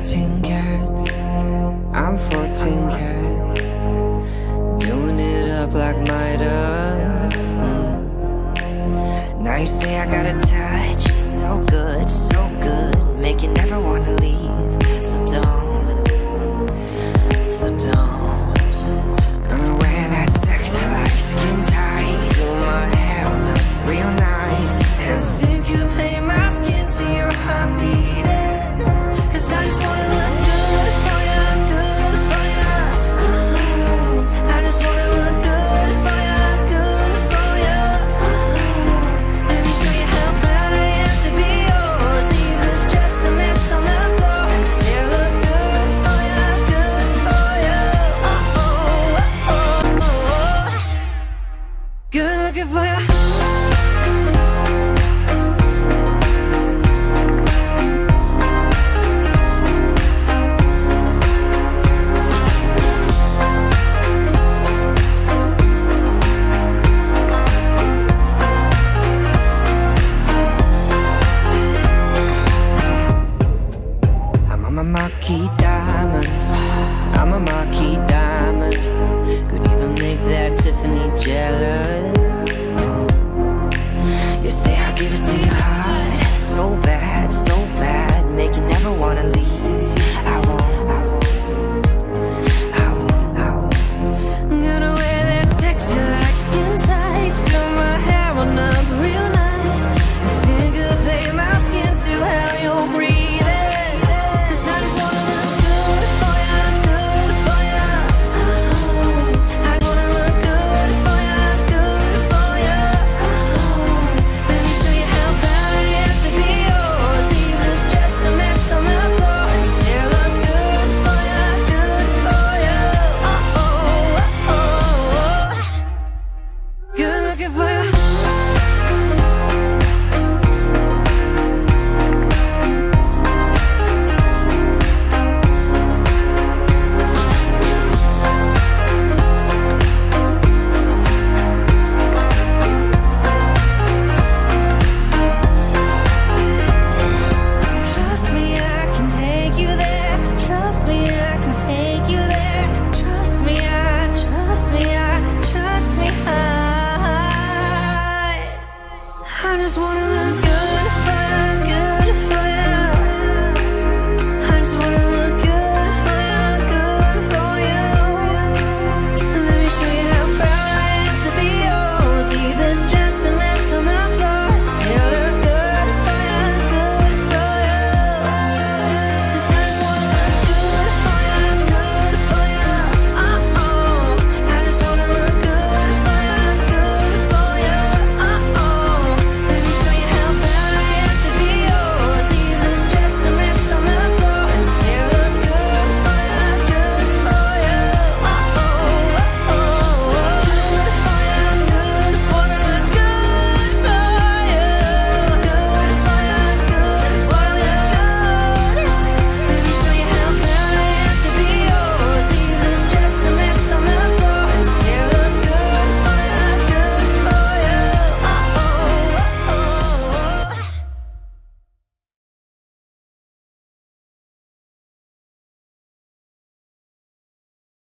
14 carats, I'm 14 carat Doing it up like Midas mm. Now you say I got a touch, so good, so keep